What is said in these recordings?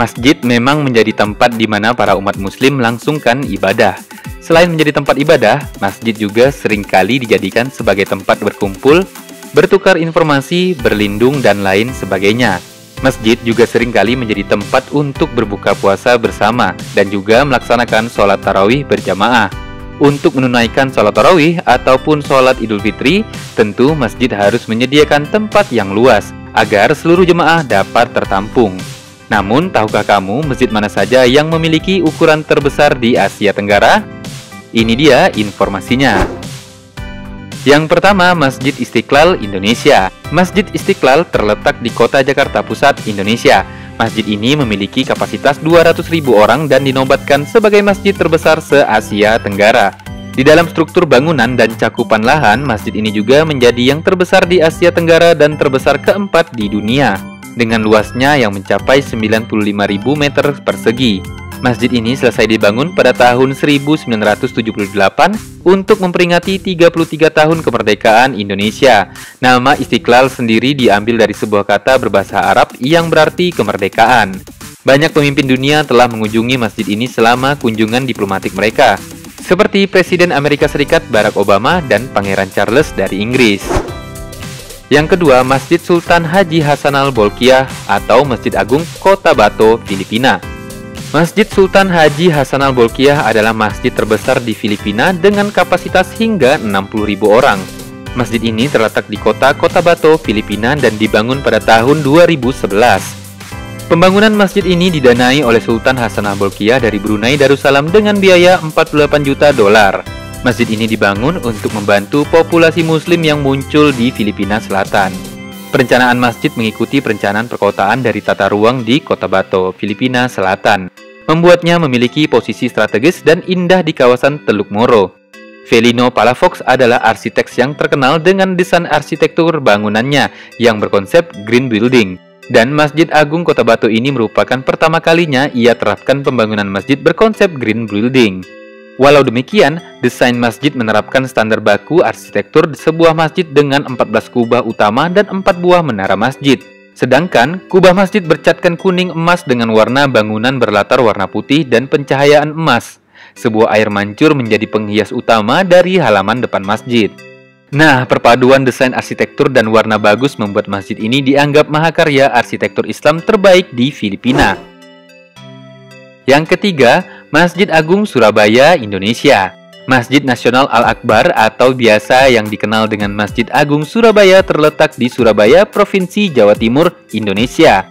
Masjid memang menjadi tempat di mana para umat muslim melangsungkan ibadah. Selain menjadi tempat ibadah, masjid juga sering kali dijadikan sebagai tempat berkumpul, bertukar informasi, berlindung, dan lain sebagainya. Masjid juga sering kali menjadi tempat untuk berbuka puasa bersama dan juga melaksanakan sholat tarawih berjamaah. Untuk menunaikan sholat tarawih ataupun sholat idul fitri, tentu masjid harus menyediakan tempat yang luas agar seluruh jemaah dapat tertampung. Namun, tahukah kamu masjid mana saja yang memiliki ukuran terbesar di Asia Tenggara? Ini dia informasinya. Yang pertama, Masjid Istiqlal Indonesia. Masjid Istiqlal terletak di kota Jakarta Pusat, Indonesia. Masjid ini memiliki kapasitas 200.000 orang dan dinobatkan sebagai masjid terbesar se-Asia Tenggara. Di dalam struktur bangunan dan cakupan lahan, masjid ini juga menjadi yang terbesar di Asia Tenggara dan terbesar keempat di dunia, dengan luasnya yang mencapai 95.000 meter persegi. Masjid ini selesai dibangun pada tahun 1978 untuk memperingati 33 tahun kemerdekaan Indonesia. Nama Istiqlal sendiri diambil dari sebuah kata berbahasa Arab yang berarti kemerdekaan. Banyak pemimpin dunia telah mengunjungi masjid ini selama kunjungan diplomatik mereka, seperti Presiden Amerika Serikat Barack Obama dan Pangeran Charles dari Inggris. Yang kedua, Masjid Sultan Haji Hasanal Bolkiah atau Masjid Agung Kota Bato, Filipina. Masjid Sultan Haji Hasanal Bolkiah adalah masjid terbesar di Filipina dengan kapasitas hingga 60.000 orang. Masjid ini terletak di kota Kota Bato, Filipina dan dibangun pada tahun 2011. Pembangunan masjid ini didanai oleh Sultan Hasanal Bolkiah dari Brunei Darussalam dengan biaya 48 juta dolar. Masjid ini dibangun untuk membantu populasi muslim yang muncul di Filipina Selatan. Perencanaan masjid mengikuti perencanaan perkotaan dari tata ruang di Kota Bato, Filipina Selatan, membuatnya memiliki posisi strategis dan indah di kawasan Teluk Moro. Felino Palafox adalah arsitek yang terkenal dengan desain arsitektur bangunannya yang berkonsep green building. Dan Masjid Agung Kota Batu ini merupakan pertama kalinya ia terapkan pembangunan masjid berkonsep green building. Walau demikian, desain masjid menerapkan standar baku arsitektur sebuah masjid dengan 14 kubah utama dan 4 buah menara masjid. Sedangkan, kubah masjid bercatkan kuning emas dengan warna bangunan berlatar warna putih dan pencahayaan emas. Sebuah air mancur menjadi penghias utama dari halaman depan masjid. Nah, perpaduan desain arsitektur dan warna bagus membuat masjid ini dianggap mahakarya arsitektur Islam terbaik di Filipina. Yang ketiga, Masjid Agung Surabaya, Indonesia. Masjid Nasional Al-Akbar atau biasa yang dikenal dengan Masjid Agung Surabaya terletak di Surabaya, Provinsi Jawa Timur, Indonesia.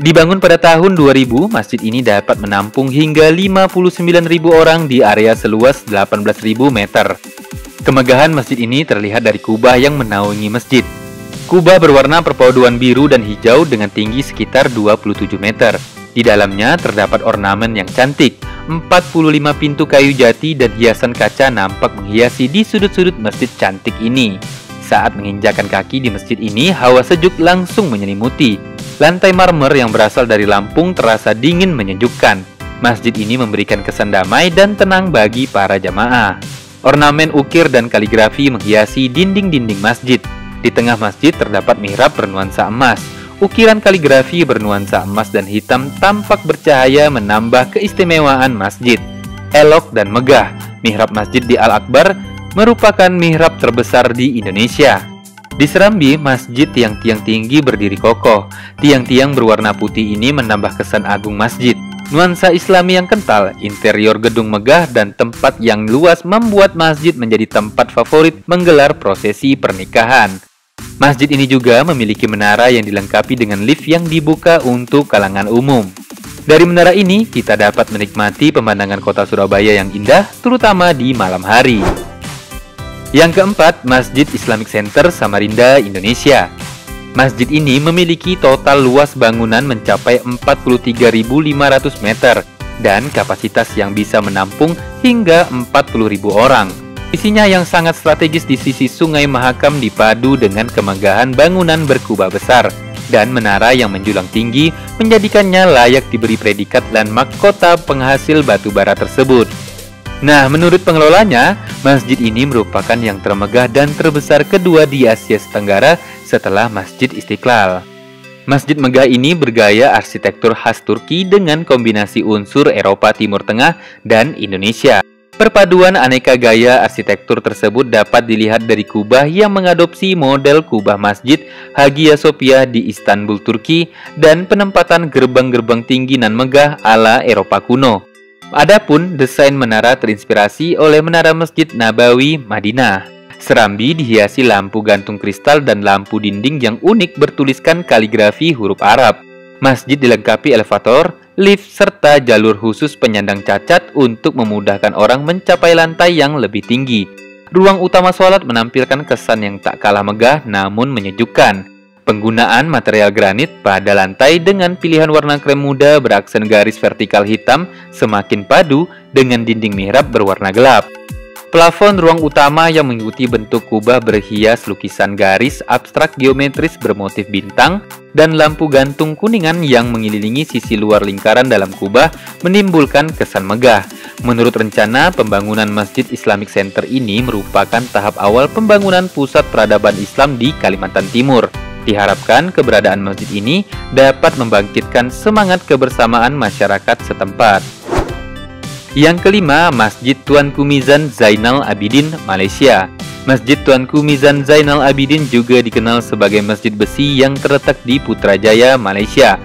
Dibangun pada tahun 2000, masjid ini dapat menampung hingga 59.000 orang di area seluas 18.000 meter. Kemegahan masjid ini terlihat dari kubah yang menaungi masjid. Kubah berwarna perpaduan biru dan hijau dengan tinggi sekitar 27 meter. Di dalamnya terdapat ornamen yang cantik. 45 pintu kayu jati dan hiasan kaca nampak menghiasi di sudut-sudut masjid cantik ini. Saat menginjakan kaki di masjid ini, hawa sejuk langsung menyelimuti. Lantai marmer yang berasal dari Lampung terasa dingin menyejukkan. Masjid ini memberikan kesan damai dan tenang bagi para jamaah. Ornamen ukir dan kaligrafi menghiasi dinding-dinding masjid. Di tengah masjid terdapat mihrab bernuansa emas. Ukiran kaligrafi bernuansa emas dan hitam tampak bercahaya menambah keistimewaan masjid. Elok dan megah, mihrab masjid di Al-Akbar merupakan mihrab terbesar di Indonesia. Di Serambi, masjid tiang-tiang tinggi berdiri kokoh. Tiang-tiang berwarna putih ini menambah kesan agung masjid. Nuansa Islami yang kental, interior gedung megah, dan tempat yang luas membuat masjid menjadi tempat favorit menggelar prosesi pernikahan. Masjid ini juga memiliki menara yang dilengkapi dengan lift yang dibuka untuk kalangan umum. Dari menara ini, kita dapat menikmati pemandangan kota Surabaya yang indah, terutama di malam hari. Yang keempat, Masjid Islamic Center Samarinda, Indonesia. Masjid ini memiliki total luas bangunan mencapai 43.500 meter dan kapasitas yang bisa menampung hingga 40.000 orang. Isinya yang sangat strategis di sisi Sungai Mahakam dipadu dengan kemegahan bangunan berkubah besar dan menara yang menjulang tinggi menjadikannya layak diberi predikat landmark kota penghasil batu bara tersebut. Nah, menurut pengelolanya, masjid ini merupakan yang termegah dan terbesar kedua di Asia Tenggara setelah Masjid Istiqlal. Masjid megah ini bergaya arsitektur khas Turki dengan kombinasi unsur Eropa Timur Tengah dan Indonesia. Perpaduan aneka gaya arsitektur tersebut dapat dilihat dari kubah yang mengadopsi model kubah Masjid Hagia Sophia di Istanbul, Turki, dan penempatan gerbang-gerbang tinggi nan megah ala Eropa kuno. Adapun desain menara terinspirasi oleh menara Masjid Nabawi, Madinah. Serambi dihiasi lampu gantung kristal dan lampu dinding yang unik bertuliskan kaligrafi huruf Arab. Masjid dilengkapi elevator, lift, serta jalur khusus penyandang cacat untuk memudahkan orang mencapai lantai yang lebih tinggi. Ruang utama sholat menampilkan kesan yang tak kalah megah namun menyejukkan. Penggunaan material granit pada lantai dengan pilihan warna krem muda beraksen garis vertikal hitam semakin padu dengan dinding mihrab berwarna gelap. Plafon ruang utama yang mengikuti bentuk kubah berhias lukisan garis abstrak geometris bermotif bintang dan lampu gantung kuningan yang mengelilingi sisi luar lingkaran dalam kubah menimbulkan kesan megah. Menurut rencana, pembangunan Masjid Islamic Center ini merupakan tahap awal pembangunan pusat peradaban Islam di Kalimantan Timur. Diharapkan keberadaan masjid ini dapat membangkitkan semangat kebersamaan masyarakat setempat. Yang kelima, Masjid Tuanku Mizan Zainal Abidin, Malaysia. Masjid Tuanku Mizan Zainal Abidin juga dikenal sebagai masjid besi yang terletak di Putrajaya, Malaysia.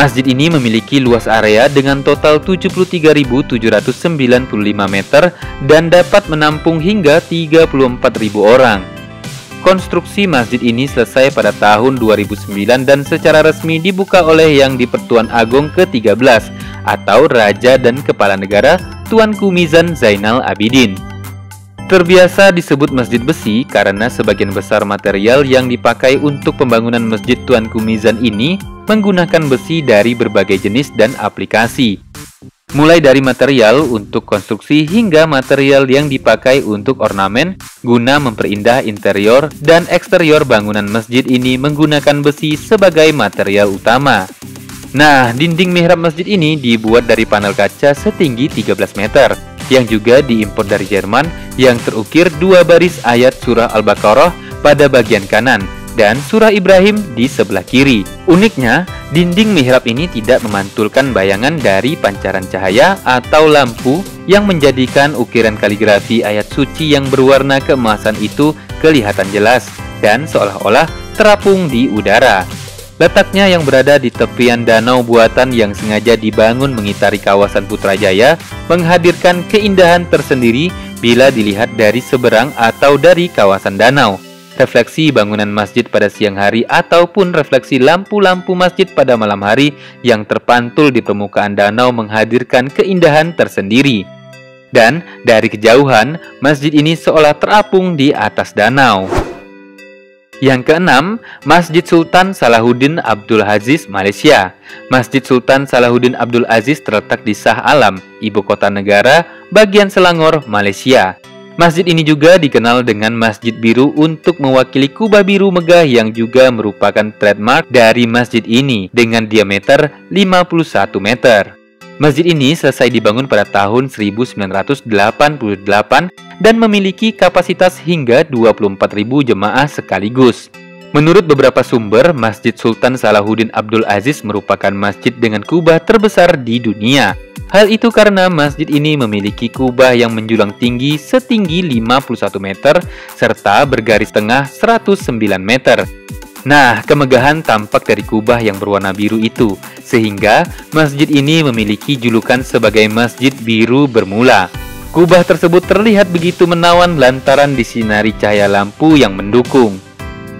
Masjid ini memiliki luas area dengan total 73.795 meter dan dapat menampung hingga 34.000 orang. Konstruksi masjid ini selesai pada tahun 2009 dan secara resmi dibuka oleh Yang di-Pertuan Agong ke-13 atau Raja dan Kepala Negara Tuanku Mizan Zainal Abidin. Terbiasa disebut masjid besi karena sebagian besar material yang dipakai untuk pembangunan masjid Tuanku Mizan ini menggunakan besi dari berbagai jenis dan aplikasi. Mulai dari material untuk konstruksi hingga material yang dipakai untuk ornamen guna memperindah interior dan eksterior bangunan masjid ini menggunakan besi sebagai material utama. Nah, dinding mihrab masjid ini dibuat dari panel kaca setinggi 13 meter yang juga diimpor dari Jerman yang terukir dua baris ayat surah Al-Baqarah pada bagian kanan dan surah Ibrahim di sebelah kiri. Uniknya, dinding mihrab ini tidak memantulkan bayangan dari pancaran cahaya atau lampu yang menjadikan ukiran kaligrafi ayat suci yang berwarna keemasan itu kelihatan jelas dan seolah-olah terapung di udara. Letaknya yang berada di tepian danau buatan yang sengaja dibangun mengitari kawasan Putrajaya menghadirkan keindahan tersendiri bila dilihat dari seberang atau dari kawasan danau refleksi bangunan masjid pada siang hari ataupun refleksi lampu-lampu masjid pada malam hari yang terpantul di permukaan danau menghadirkan keindahan tersendiri. Dan dari kejauhan, masjid ini seolah terapung di atas danau. Yang keenam, Masjid Sultan Salahuddin Abdul Aziz, Malaysia. Masjid Sultan Salahuddin Abdul Aziz terletak di Shah Alam, ibu kota negara, bagian Selangor, Malaysia. Masjid ini juga dikenal dengan Masjid Biru untuk mewakili kubah biru megah yang juga merupakan trademark dari masjid ini dengan diameter 51 meter. Masjid ini selesai dibangun pada tahun 1988 dan memiliki kapasitas hingga 24.000 jemaah sekaligus. Menurut beberapa sumber, Masjid Sultan Salahuddin Abdul Aziz merupakan masjid dengan kubah terbesar di dunia. Hal itu karena masjid ini memiliki kubah yang menjulang tinggi setinggi 51 meter serta bergaris tengah 109 meter. Nah, kemegahan tampak dari kubah yang berwarna biru itu, sehingga masjid ini memiliki julukan sebagai Masjid Biru Bermula. Kubah tersebut terlihat begitu menawan lantaran disinari cahaya lampu yang mendukung.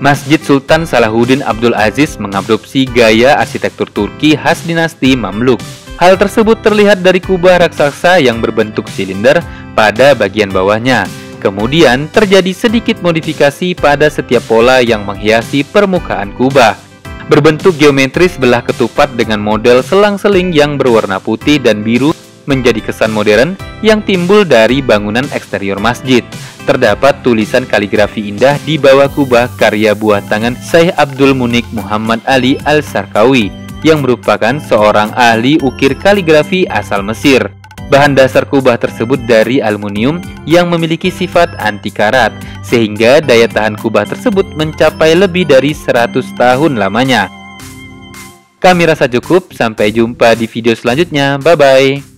Masjid Sultan Salahuddin Abdul Aziz mengadopsi gaya arsitektur Turki khas dinasti Mamluk. Hal tersebut terlihat dari kubah raksasa yang berbentuk silinder pada bagian bawahnya. Kemudian terjadi sedikit modifikasi pada setiap pola yang menghiasi permukaan kubah. Berbentuk geometris belah ketupat dengan model selang-seling yang berwarna putih dan biru menjadi kesan modern yang timbul dari bangunan eksterior masjid. Terdapat tulisan kaligrafi indah di bawah kubah karya buah tangan Syekh Abdul Munik Muhammad Ali Al-Sarkawi yang merupakan seorang ahli ukir kaligrafi asal Mesir. Bahan dasar kubah tersebut dari aluminium yang memiliki sifat anti karat, sehingga daya tahan kubah tersebut mencapai lebih dari 100 tahun lamanya. Kami rasa cukup, sampai jumpa di video selanjutnya. Bye-bye.